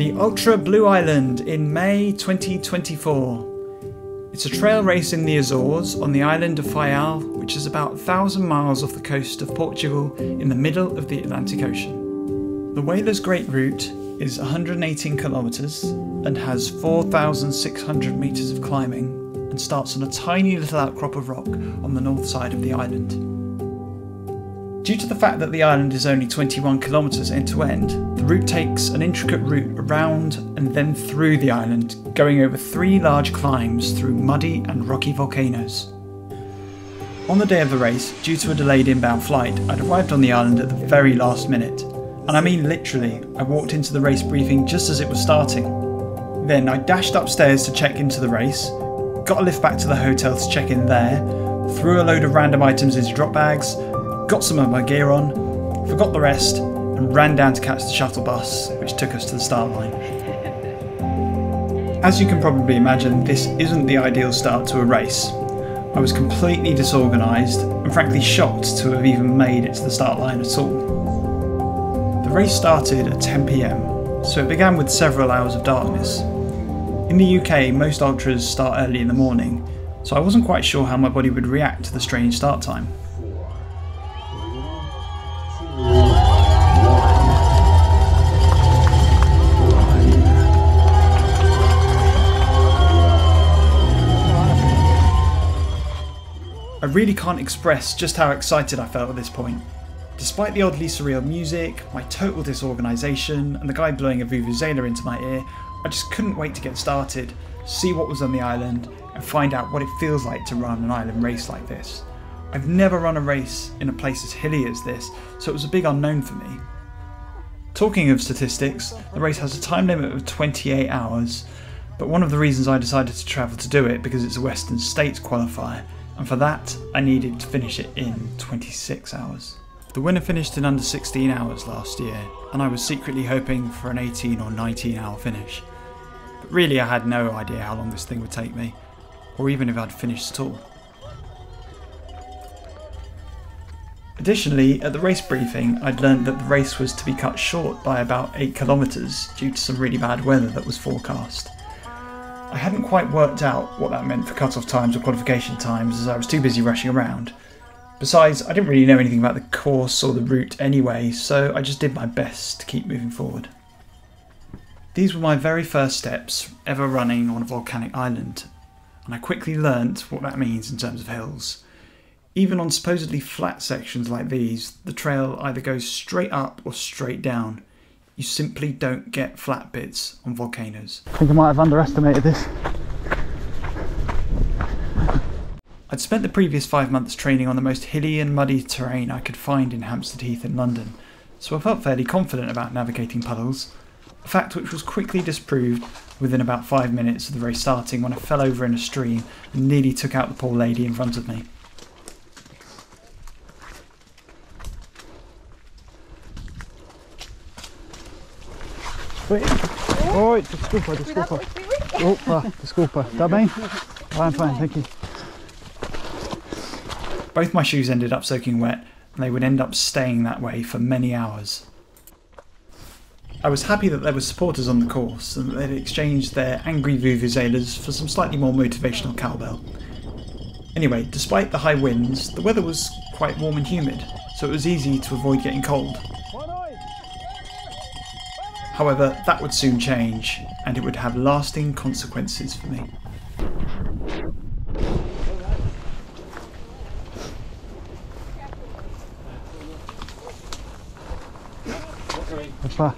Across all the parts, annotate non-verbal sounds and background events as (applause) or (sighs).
The Ultra Blue Island in May 2024. It's a trail race in the Azores on the island of Faial, which is about 1,000 miles off the coast of Portugal in the middle of the Atlantic Ocean. The Whalers Great Route is 118 kilometres and has 4,600 metres of climbing and starts on a tiny little outcrop of rock on the north side of the island. Due to the fact that the island is only 21 kilometres end to end, the route takes an intricate route around and then through the island, going over three large climbs through muddy and rocky volcanoes. On the day of the race, due to a delayed inbound flight, I'd arrived on the island at the very last minute. And I mean literally, I walked into the race briefing just as it was starting. Then I dashed upstairs to check into the race, got a lift back to the hotel to check in there, threw a load of random items into drop bags, got some of my gear on, forgot the rest, and ran down to catch the shuttle bus, which took us to the start line. As you can probably imagine, this isn't the ideal start to a race. I was completely disorganised and frankly shocked to have even made it to the start line at all. The race started at 10pm, so it began with several hours of darkness. In the UK, most ultras start early in the morning, so I wasn't quite sure how my body would react to the strange start time. I really can't express just how excited I felt at this point. Despite the oddly surreal music, my total disorganisation, and the guy blowing a vuvuzela into my ear, I just couldn't wait to get started, see what was on the island, and find out what it feels like to run an island race like this. I've never run a race in a place as hilly as this, so it was a big unknown for me. Talking of statistics, the race has a time limit of 28 hours, but one of the reasons I decided to travel to do it because it's a Western States qualifier, and for that I needed to finish it in 26 hours. The winner finished in under 16 hours last year, and I was secretly hoping for an 18 or 19 hour finish. But really, I had no idea how long this thing would take me, or even if I'd finished at all. Additionally, at the race briefing, I'd learned that the race was to be cut short by about 8 kilometres due to some really bad weather that was forecast. I hadn't quite worked out what that meant for cut-off times or qualification times as I was too busy rushing around. Besides, I didn't really know anything about the course or the route anyway, so I just did my best to keep moving forward. These were my very first steps ever running on a volcanic island, and I quickly learnt what that means in terms of hills. Even on supposedly flat sections like these, the trail either goes straight up or straight down, you simply don't get flat bits on volcanoes. I think I might have underestimated this. I'd spent the previous five months training on the most hilly and muddy terrain I could find in Hampstead Heath in London, so I felt fairly confident about navigating puddles, a fact which was quickly disproved within about five minutes of the race starting when I fell over in a stream and nearly took out the poor lady in front of me. Oi, desculpa, desculpa. Opa, desculpa. Tá bem? I'm fine, thank you. Both my shoes ended up soaking wet, and they would end up staying that way for many hours. I was happy that there were supporters on the course and that they'd exchanged their angry vuvuzelas for some slightly more motivational cowbell. Anyway, despite the high winds, the weather was quite warm and humid, so it was easy to avoid getting cold. However, that would soon change, and it would have lasting consequences for me. Opa.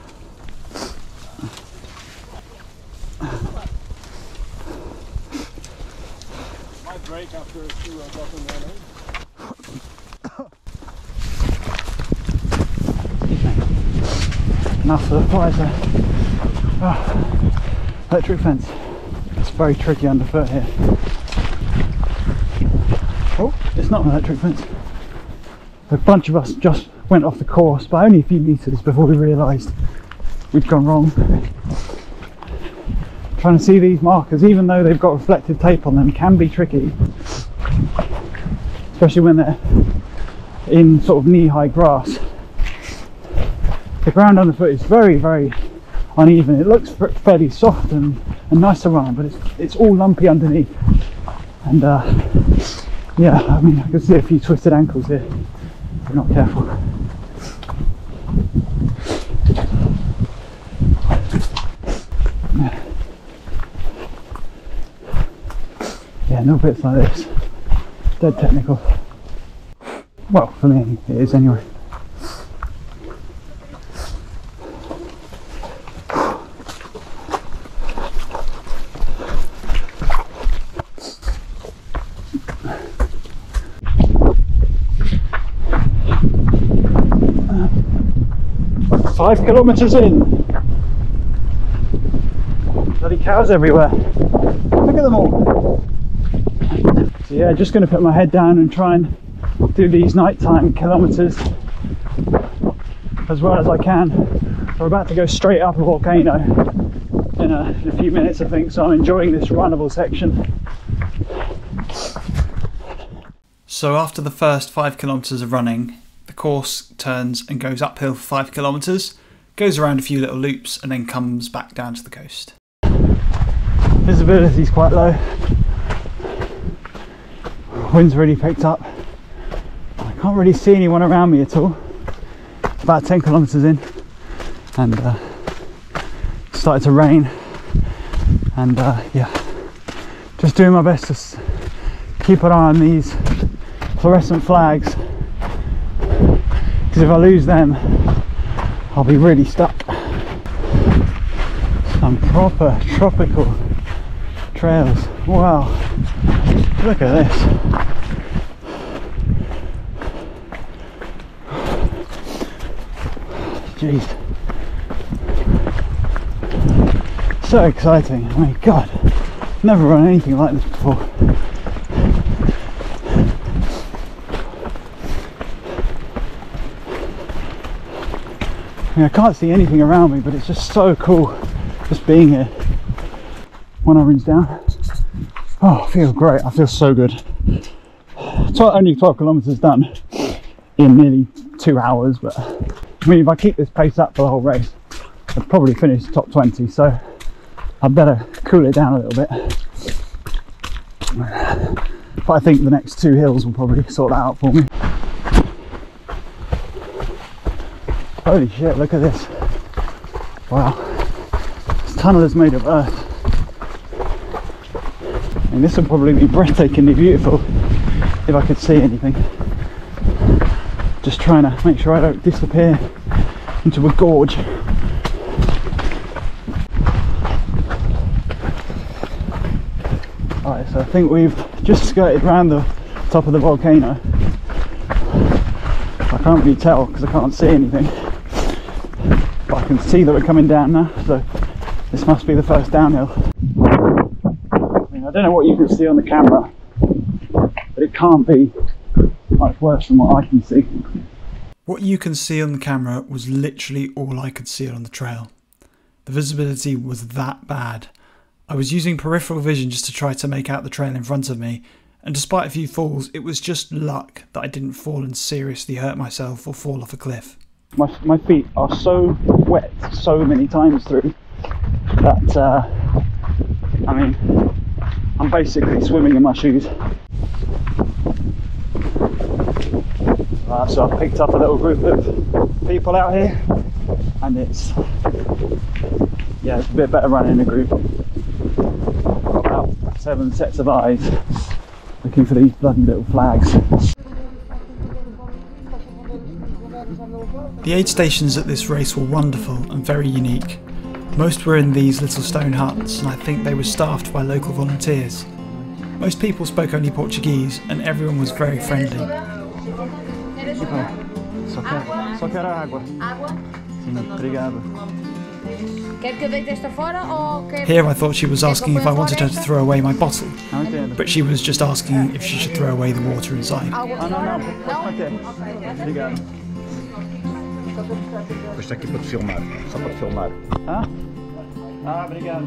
My break after two uh, bottom Enough for the there. Ah, electric fence. It's very tricky underfoot here. Oh, it's not an electric fence. A bunch of us just went off the course by only a few metres before we realised we'd gone wrong. Trying to see these markers, even though they've got reflective tape on them, can be tricky. Especially when they're in sort of knee-high grass. The ground underfoot is very, very uneven. It looks fairly soft and, and nice on, but it's it's all lumpy underneath. And uh, yeah, I mean, I can see a few twisted ankles here. If you're not careful. Yeah, no bits like this. Dead technical. Well, for me, it is anyway. Five kilometres in. Bloody cows everywhere. Look at them all. So yeah, just going to put my head down and try and do these nighttime kilometres as well as I can. We're about to go straight up a volcano in a, in a few minutes, I think. So I'm enjoying this runnable section. So after the first five kilometres of running, the course turns and goes uphill for five kilometres, goes around a few little loops, and then comes back down to the coast. Visibility is quite low. Wind's really picked up. I can't really see anyone around me at all. About 10 kilometres in, and uh, started to rain. And uh, yeah, just doing my best to keep an eye on these fluorescent flags. Because if I lose them, I'll be really stuck. Some proper tropical trails. Wow, look at this. Jeez. So exciting. I mean, God, never run anything like this before. I, mean, I can't see anything around me, but it's just so cool just being here. One runs down. Oh, I feel great. I feel so good. Tw- only 12 kilometres done in nearly two hours, but I mean, if I keep this pace up for the whole race, I'd probably finish top 20. So I'd better cool it down a little bit. But I think the next two hills will probably sort that out for me. Holy shit, look at this. Wow. This tunnel is made of earth. And this would probably be breathtakingly beautiful if I could see anything. Just trying to make sure I don't disappear into a gorge. Alright, so I think we've just skirted round the top of the volcano. I can't really tell because I can't see anything. I can see that we're coming down now, so this must be the first downhill. I mean, I don't know what you can see on the camera, but it can't be much worse than what I can see. What you can see on the camera was literally all I could see on the trail. The visibility was that bad. I was using peripheral vision just to try to make out the trail in front of me, and despite a few falls, it was just luck that I didn't fall and seriously hurt myself or fall off a cliff. My, my feet are so wet so many times through that, uh, I mean, I'm basically swimming in my shoes. Uh, so I've picked up a little group of people out here, and it's yeah, it's a bit better running in a group. Got about seven sets of eyes looking for these bloody little flags. The aid stations at this race were wonderful and very unique. Most were in these little stone huts, and I think they were staffed by local volunteers. Most people spoke only Portuguese, and everyone was very friendly. Here I thought she was asking if I wanted her to throw away my bottle, but she was just asking if she should throw away the water inside. Depois está aqui para te filmar, só para te filmar. Ah? Ah, obrigado.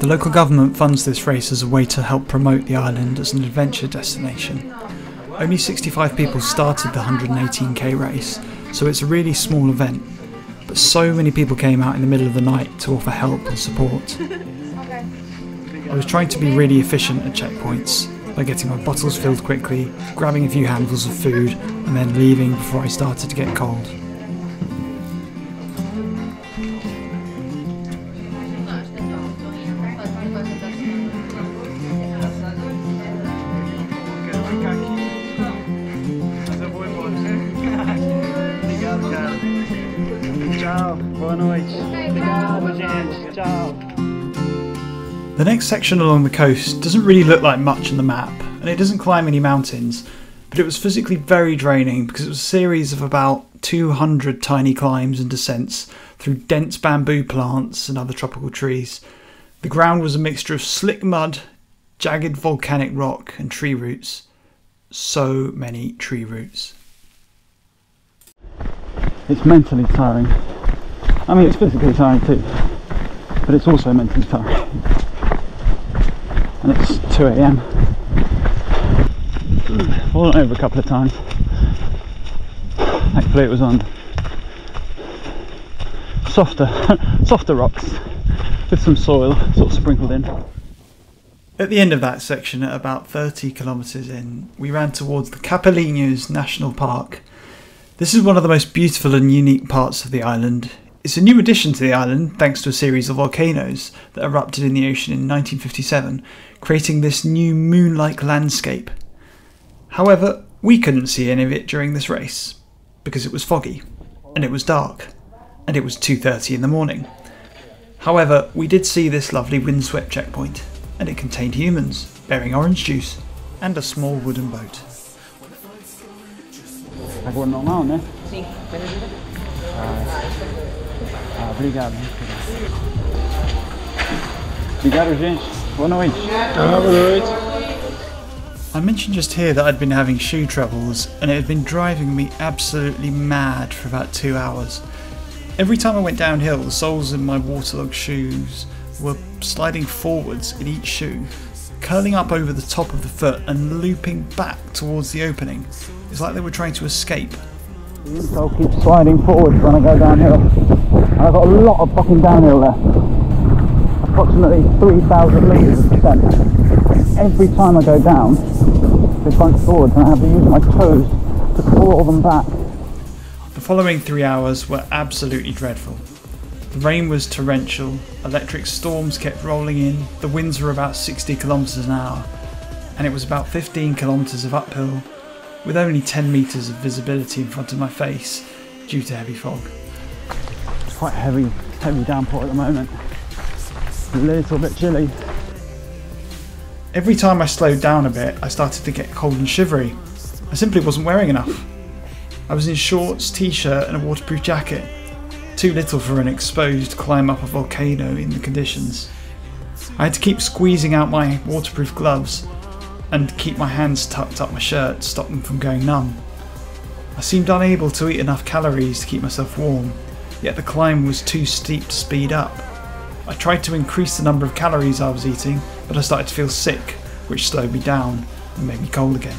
The local government funds this race as a way to help promote the island as an adventure destination. Only 65 people started the 118k race, so it's a really small event. But so many people came out in the middle of the night to offer help and support. (laughs) I was trying to be really efficient at checkpoints by getting my bottles filled quickly, grabbing a few handfuls of food, and then leaving before I started to get cold. Section along the coast doesn't really look like much on the map, and it doesn't climb any mountains, but it was physically very draining because it was a series of about 200 tiny climbs and descents through dense bamboo plants and other tropical trees. The ground was a mixture of slick mud, jagged volcanic rock, and tree roots. So many tree roots. It's mentally tiring. I mean, it's physically tiring too, but it's also mentally tiring. And it's 2 a.m. Fallen over a couple of times. Thankfully, it was on softer, (laughs) softer rocks with some soil sort of sprinkled in. At the end of that section, at about 30 kilometres in, we ran towards the Capelinhos National Park. This is one of the most beautiful and unique parts of the island. It's a new addition to the island thanks to a series of volcanoes that erupted in the ocean in 1957, creating this new moon like landscape. However, we couldn't see any of it during this race because it was foggy and it was dark and it was 2:30 in the morning. However, we did see this lovely windswept checkpoint and it contained humans bearing orange juice and a small wooden boat. Água normal, né? Sim, ah, obrigado. Obrigado, gente. Boa noite. Ah, boa noite. I mentioned just here that I'd been having shoe troubles and it had been driving me absolutely mad for about two hours. Every time I went downhill, the soles in my waterlogged shoes were sliding forwards in each shoe, curling up over the top of the foot and looping back towards the opening. It's like they were trying to escape. The insole keeps sliding forward when I go downhill. And I've got a lot of fucking downhill there. Approximately 3,000 litres of descent. Every time I go down, they bunch forwards and I have to use my toes to claw them back. The following three hours were absolutely dreadful. The rain was torrential, electric storms kept rolling in, the winds were about 60 kilometres an hour, and it was about 15 kilometres of uphill, with only 10 metres of visibility in front of my face due to heavy fog. It's quite heavy, heavy downpour at the moment. A little bit chilly. Every time I slowed down a bit, I started to get cold and shivery. I simply wasn't wearing enough. I was in shorts, t shirt, and a waterproof jacket. Too little for an exposed climb up a volcano in the conditions. I had to keep squeezing out my waterproof gloves and keep my hands tucked up my shirt to stop them from going numb. I seemed unable to eat enough calories to keep myself warm, yet the climb was too steep to speed up. I tried to increase the number of calories I was eating, but I started to feel sick, which slowed me down and made me cold again.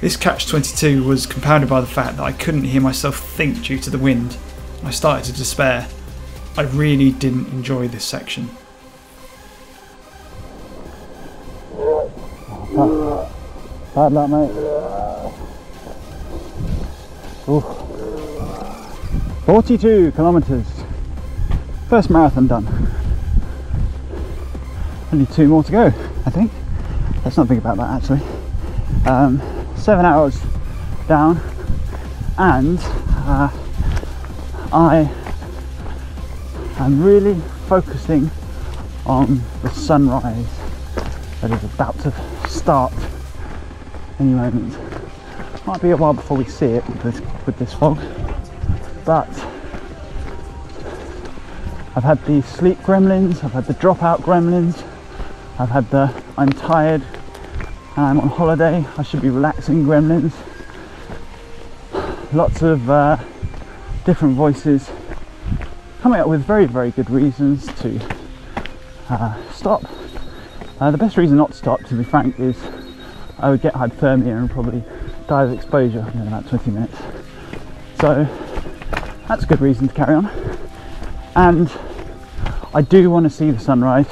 This catch 22 was compounded by the fact that I couldn't hear myself think due to the wind. I started to despair. I really didn't enjoy this section. Bad luck, mate. Oof. 42 kilometres. First marathon done. Only two more to go, I think. Let's not think about that actually. Um, seven hours down, and uh, I am really focusing on the sunrise that is about to start any moment. Might be a while before we see it with this, with this fog, but I've had the sleep gremlins, I've had the dropout gremlins, I've had the I'm tired and I'm on holiday, I should be relaxing gremlins. Lots of uh, different voices coming up with very, very good reasons to uh, stop. Uh, the best reason not to stop, to be frank, is I would get hypothermia and probably die of exposure in about 20 minutes. So that's a good reason to carry on. And I do want to see the sunrise.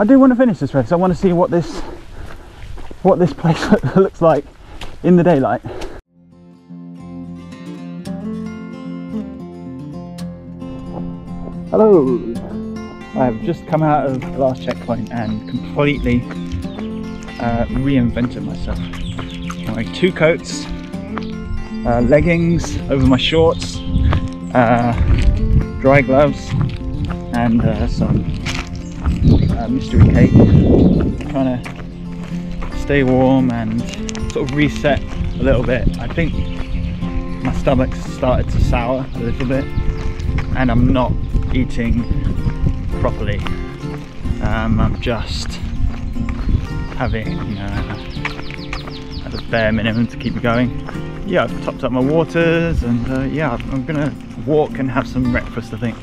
I do want to finish this race. I want to see what this what this place (laughs) looks like in the daylight. Hello. I have just come out of the last checkpoint and completely uh, reinvented myself. I'm wearing two coats, uh, leggings over my shorts, uh, dry gloves, and uh, some uh, mystery cake. trying to stay warm and sort of reset a little bit. I think my stomach's started to sour a little bit, and I'm not eating properly. Um, I'm just having uh, at the bare minimum to keep me going. Yeah, I've topped up my waters and uh, yeah, I'm gonna walk and have some breakfast I think.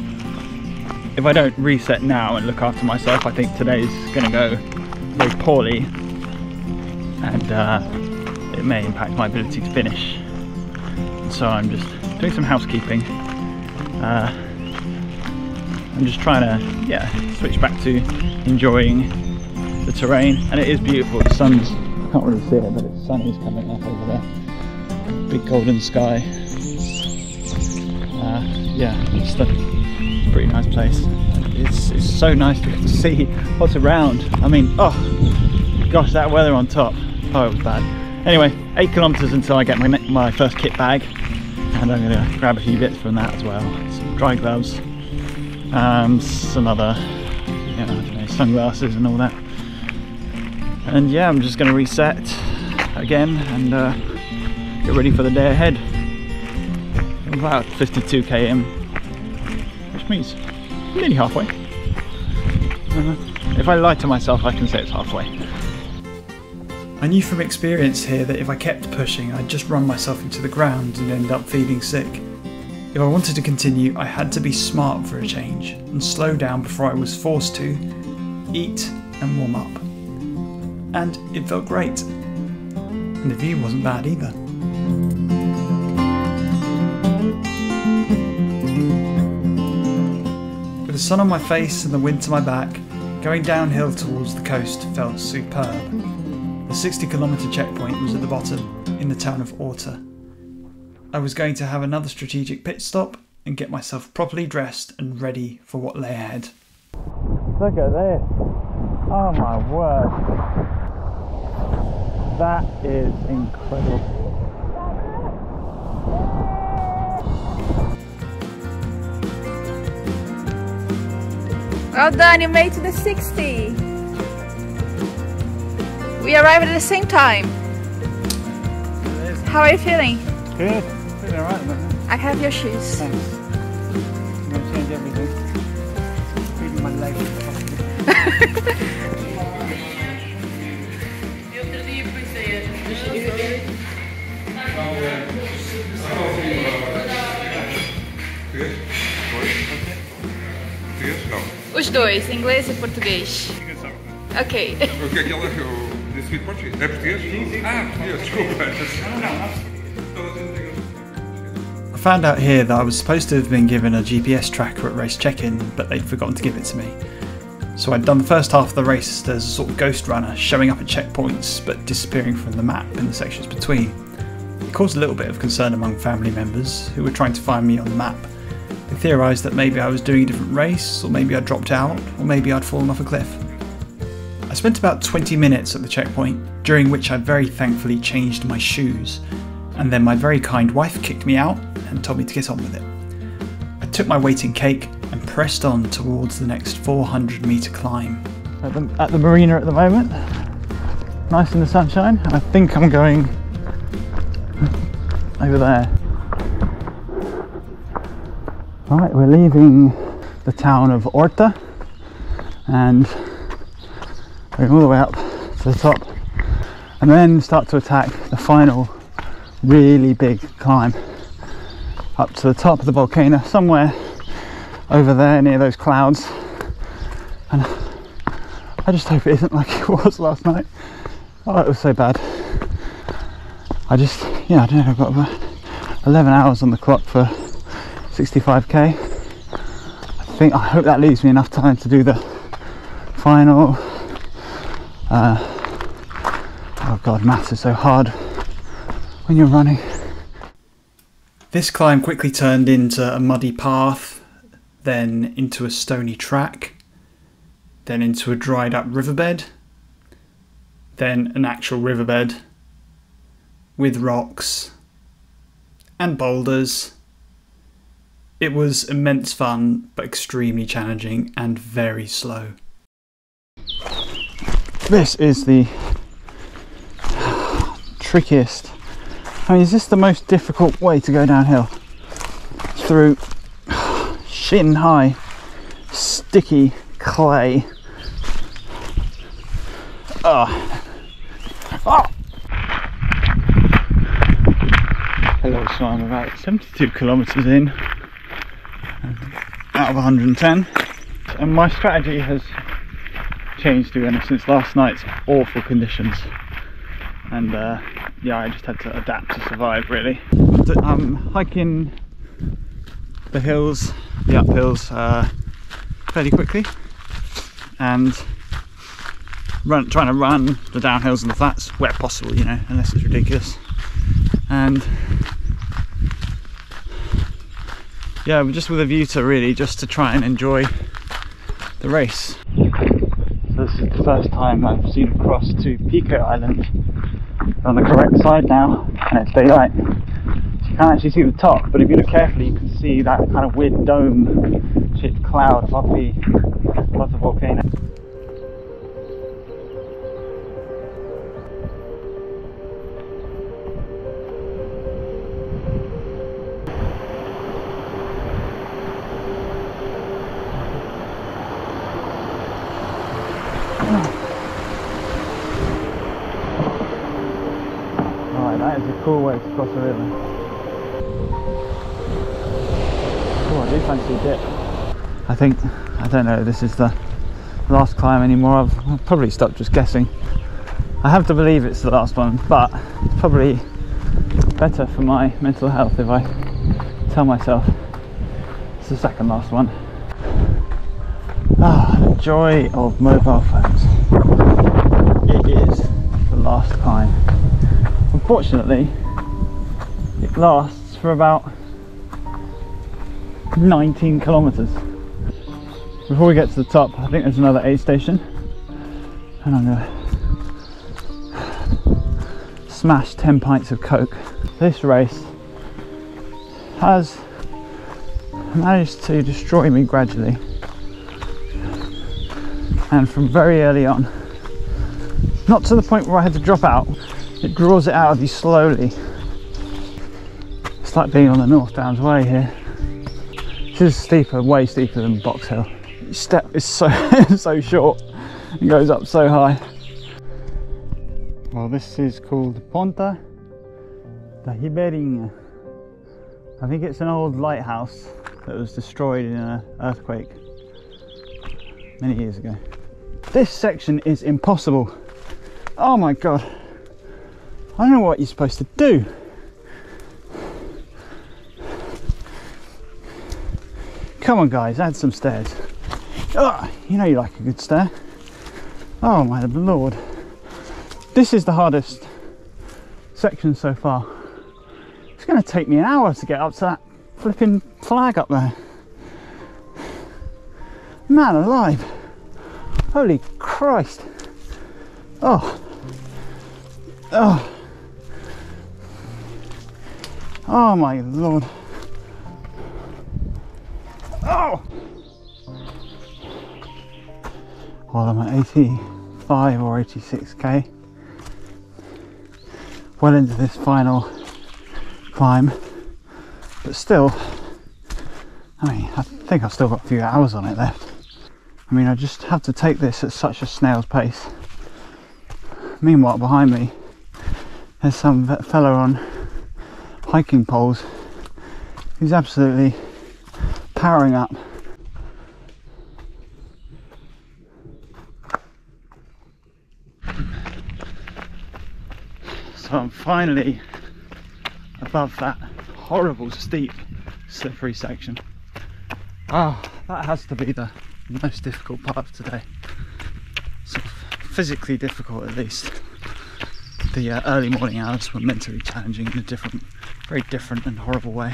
If I don't reset now and look after myself, I think today's gonna go very poorly and uh, it may impact my ability to finish. So I'm just doing some housekeeping. Uh, I'm just trying to, yeah, switch back to enjoying the terrain. And it is beautiful. The sun's, I can't really see it, but the sun is coming up over there. Big golden sky. Uh, yeah, just a pretty nice place. It's, it's so nice to (laughs) see what's around. I mean, oh, gosh, that weather on top. Oh, it was bad. Anyway, eight kilometers until I get my, my first kit bag. And I'm gonna grab a few bits from that as well. Some dry gloves, um, some other you know, know, sunglasses and all that. And yeah I'm just gonna reset again and uh, get ready for the day ahead. About 52 km which means nearly halfway. Uh, if I lie to myself I can say it's halfway. I knew from experience here that if I kept pushing I'd just run myself into the ground and end up feeling sick if I wanted to continue, I had to be smart for a change and slow down before I was forced to, eat and warm up. And it felt great. And the view wasn't bad either. With the sun on my face and the wind to my back, going downhill towards the coast felt superb. The 60 kilometre checkpoint was at the bottom, in the town of Horta. I was going to have another strategic pit stop and get myself properly dressed and ready for what lay ahead. Look at this. Oh my word. That is incredible. Well done, you made to the 60. We arrived at the same time. How are you feeling? Good. Feeling alright I have your shoes. Thanks. I'm going to change everything. Feeding my legs. Os dois, inglês e português. Ok. O que é que ela. O disse Português? É português? Sim, sim. Ah, português, desculpa. I found out here that I was supposed to have been given a GPS tracker at race check in, but they'd forgotten to give it to me. So I'd done the first half of the race as a sort of ghost runner, showing up at checkpoints but disappearing from the map in the sections between. It caused a little bit of concern among family members who were trying to find me on the map. They theorised that maybe I was doing a different race, or maybe I'd dropped out, or maybe I'd fallen off a cliff. I spent about 20 minutes at the checkpoint, during which I very thankfully changed my shoes, and then my very kind wife kicked me out and told me to get on with it. I took my waiting cake and pressed on towards the next 400 metre climb. At the, at the marina at the moment. Nice in the sunshine. I think I'm going (laughs) over there. Right, we're leaving the town of Horta and going all the way up to the top and then start to attack the final really big climb up to the top of the volcano somewhere over there near those clouds and I just hope it isn't like it (laughs) was last night oh it was so bad I just yeah I don't know I've got a, 11 hours on the clock for 65k. I think I hope that leaves me enough time to do the final. Uh, oh god, maths is so hard when you're running. This climb quickly turned into a muddy path, then into a stony track, then into a dried up riverbed, then an actual riverbed with rocks and boulders. It was immense fun, but extremely challenging and very slow. This is the trickiest. I mean, is this the most difficult way to go downhill? Through shin high, sticky clay. Oh. Oh. Hello, so I'm about 72 kilometres in out of 110, and my strategy has changed again since last night's awful conditions and uh, yeah I just had to adapt to survive really. I'm hiking the hills, the uphills uh, fairly quickly and run, trying to run the downhills and the flats where possible you know unless it's ridiculous. And yeah just with a view to really just to try and enjoy the race. This is the first time I've seen across to Pico Island on the correct side now and it's daylight so you can't actually see the top but if you look carefully you can see that kind of weird dome shaped cloud above the, above the volcano cool way to cross a river. Oh, I do fancy a dip. I think, I don't know, this is the last climb anymore. I've, I've probably stopped just guessing. I have to believe it's the last one, but it's probably better for my mental health if I tell myself it's the second last one. Ah, the joy of mobile phones. Unfortunately, it lasts for about 19 kilometers. Before we get to the top, I think there's another aid station, and I'm gonna smash 10 pints of Coke. This race has managed to destroy me gradually, and from very early on, not to the point where I had to drop out, it draws it out of you slowly. It's like being on the North Downs Way here. This is steeper, way steeper than Box Hill. Step is so (laughs) so short and goes up so high. Well, this is called Ponta da Ribeirinha. I think it's an old lighthouse that was destroyed in an earthquake many years ago. This section is impossible. Oh my god. I don't know what you're supposed to do. Come on guys, add some stairs. Oh, you know you like a good stair. Oh my lord. This is the hardest section so far. It's going to take me an hour to get up to that flipping flag up there. Man alive. Holy Christ. Oh. Oh. Oh my lord. Oh! Well, I'm at 85 or 86k. Well into this final climb, but still, I mean, I think I've still got a few hours on it left. I mean, I just have to take this at such a snail's pace. Meanwhile, behind me, there's some fellow on hiking poles who's absolutely powering up. So I'm finally above that horrible steep, slippery section. Ah, that has to be the most difficult part of today. Of physically difficult at least. The uh, early morning hours were mentally challenging in a different, very different and horrible way.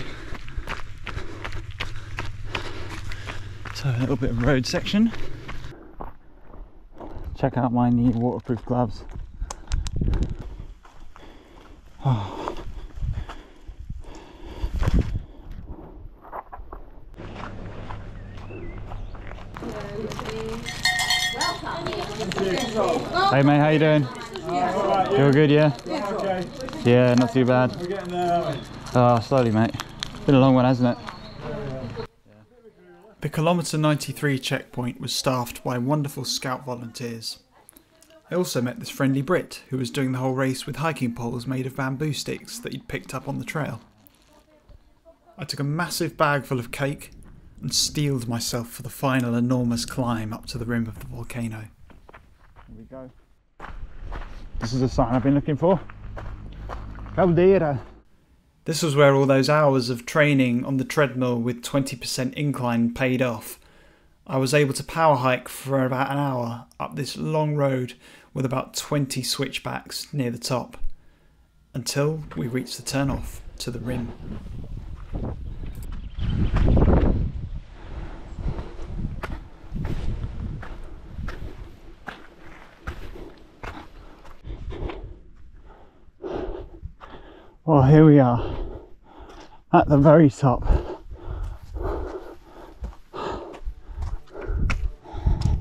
So a little bit of road section. Check out my new waterproof gloves. Oh. Hey mate, how you doing? You all good, yeah? Yeah, not too bad. We're getting there. Oh, slowly, mate. Been a long one, hasn't it? The kilometre 93 checkpoint was staffed by wonderful scout volunteers. I also met this friendly Brit who was doing the whole race with hiking poles made of bamboo sticks that he'd picked up on the trail. I took a massive bag full of cake and steeled myself for the final enormous climb up to the rim of the volcano. Here we go. This is the sign I've been looking for. Caldera. This was where all those hours of training on the treadmill with 20% incline paid off. I was able to power hike for about an hour up this long road with about 20 switchbacks near the top until we reached the turnoff to the rim. Well, here we are at the very top.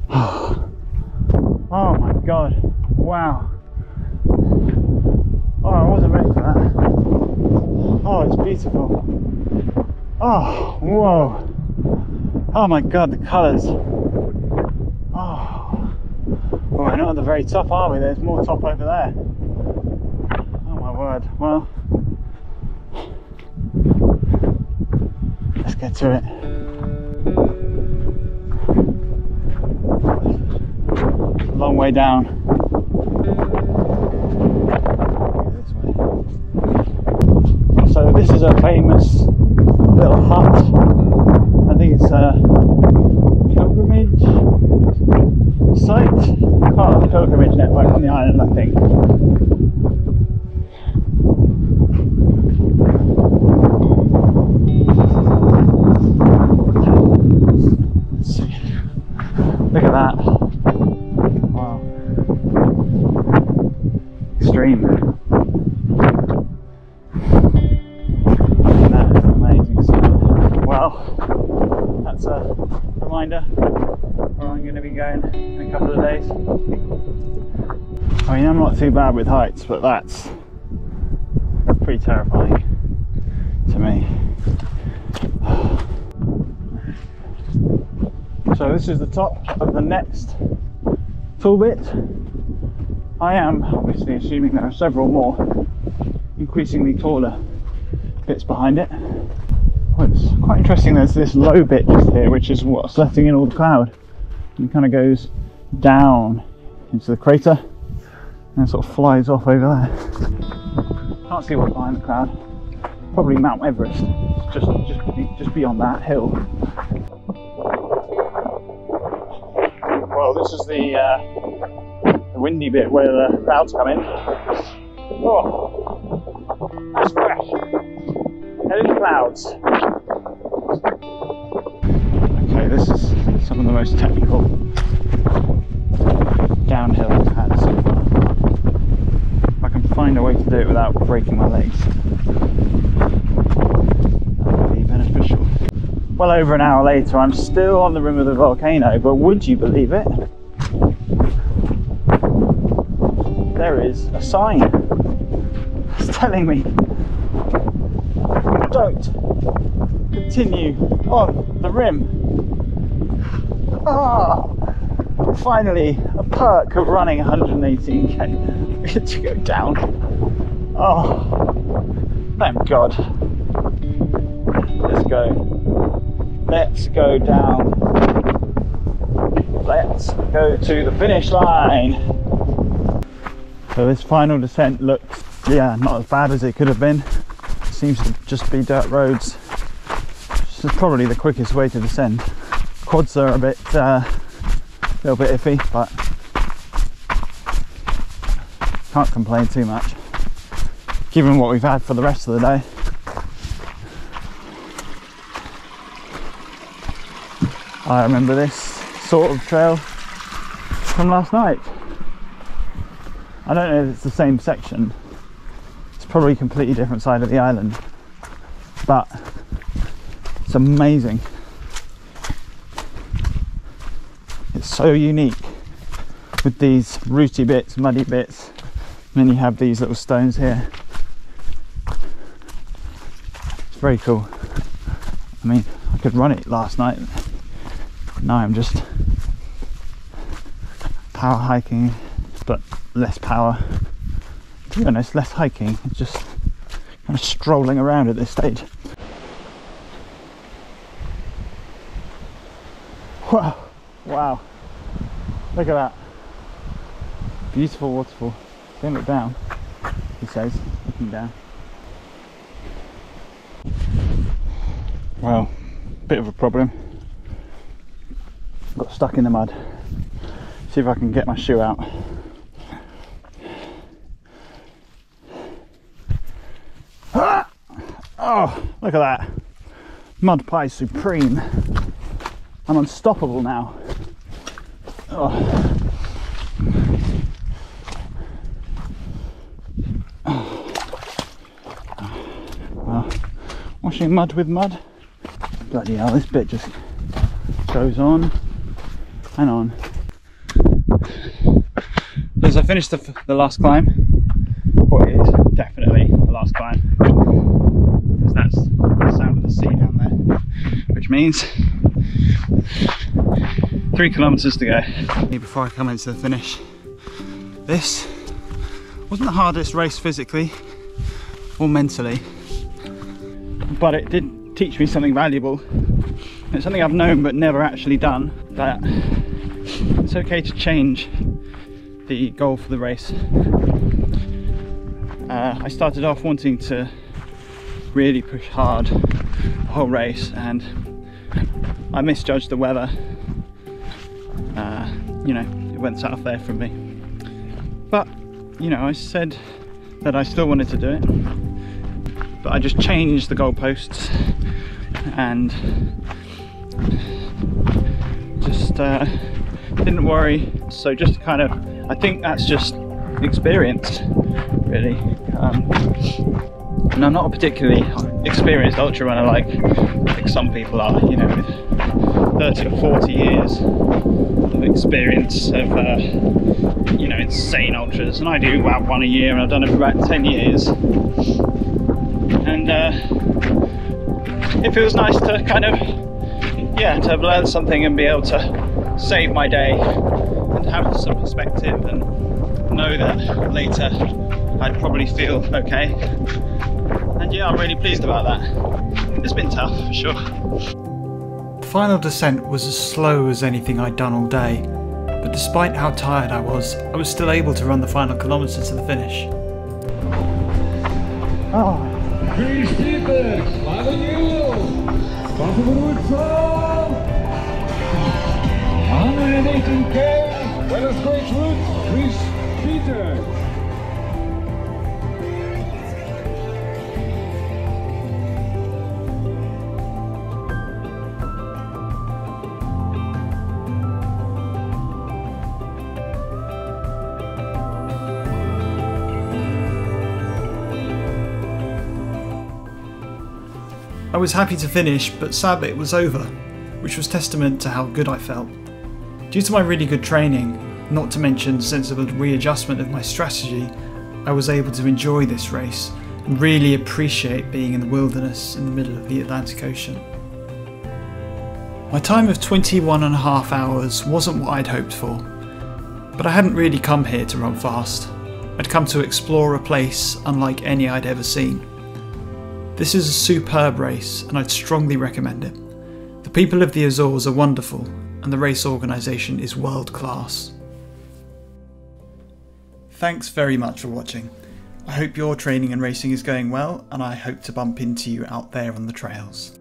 (sighs) Oh my god, wow. Oh, I wasn't ready for that. Oh, it's beautiful. Oh, whoa. Oh my god, the colours. Oh. oh, we're not at the very top, are we? There's more top over there. Oh my word. Well, to it. Long way down. So this is a famous little hut. I think it's a pilgrimage site, part of the pilgrimage network on the island, I think. With heights, but that's pretty terrifying to me. So this is the top of the next tool bit. I am obviously assuming there are several more increasingly taller bits behind it. Well, it's quite interesting there's this low bit just here which is what's letting in all the cloud and it kind of goes down into the crater and sort of flies off over there. Can't see what's behind the cloud. Probably Mount Everest, just just just beyond that hill. Well, this is the, uh, the windy bit where the clouds come in. Oh, that's fresh. Heading clouds. Okay, this is some of the most technical downhill I've had so far. If I can find a way to do it without breaking my legs. Well over an hour later, I'm still on the rim of the volcano, but would you believe it? There is a sign. It's telling me don't continue on the rim. Ah, finally, a perk of running 118k. (laughs) To go down. Oh, thank God. Let's go. Let's go down. Let's go to the finish line. So this final descent looks, yeah, not as bad as it could have been. seems to just be dirt roads. This is probably the quickest way to descend. Quads are a bit, uh, a little bit iffy, but can't complain too much. Given what we've had for the rest of the day. I remember this sort of trail from last night. I don't know if it's the same section. It's probably a completely different side of the island. But it's amazing. It's so unique with these rooty bits, muddy bits. And then you have these little stones here. It's very cool. I mean, I could run it last night. Now I'm just power hiking, but less power. To be honest, less hiking, just kind of strolling around at this stage. Wow, wow, look at that. Beautiful waterfall. Don't look down, he says, looking down. Well, bit of a problem. Got stuck in the mud. See if I can get my shoe out. Ah! Oh, look at that. Mud pie supreme. I'm unstoppable now. Oh. Well, mud with mud. Bloody hell, this bit just goes on and on. As I finished the, the last climb, what is definitely the last climb, because that's the sound of the sea down there, which means three kilometres to go. Before I come into the finish, this wasn't the hardest race physically or mentally, but it did teach me something valuable. It's something I've known but never actually done, that it's okay to change the goal for the race. Uh, I started off wanting to really push hard the whole race and I misjudged the weather. Uh, you know, it went south there from me. But, you know, I said that I still wanted to do it. But I just changed the goalposts and just uh, didn't worry. So just kind of, I think that's just experience, really. Um, and I'm not a particularly experienced ultra runner like, like some people are, you know, with 30 or 40 years of experience of, uh, you know, insane ultras. And I do about one a year, and I've done it for about 10 years. And uh, it feels nice to kind of, yeah, to have learned something and be able to save my day and have some perspective and know that later I'd probably feel okay. And yeah, I'm really pleased about that. It's been tough, for sure. The final descent was as slow as anything I'd done all day, but despite how tired I was, I was still able to run the final kilometre to the finish. Oh, Kris Peters, Father New, Father Woodson, 118k, Whalers Great Route, Kris Peters. Was happy to finish, but sadly it was over, which was testament to how good I felt. Due to my really good training, not to mention sensible readjustment of my strategy, I was able to enjoy this race and really appreciate being in the wilderness in the middle of the Atlantic Ocean. My time of 21 and a half hours wasn't what I'd hoped for, but I hadn't really come here to run fast. I'd come to explore a place unlike any I'd ever seen. This is a superb race and I'd strongly recommend it. The people of the Azores are wonderful and the race organisation is world class. Thanks very much for watching. I hope your training and racing is going well, and I hope to bump into you out there on the trails.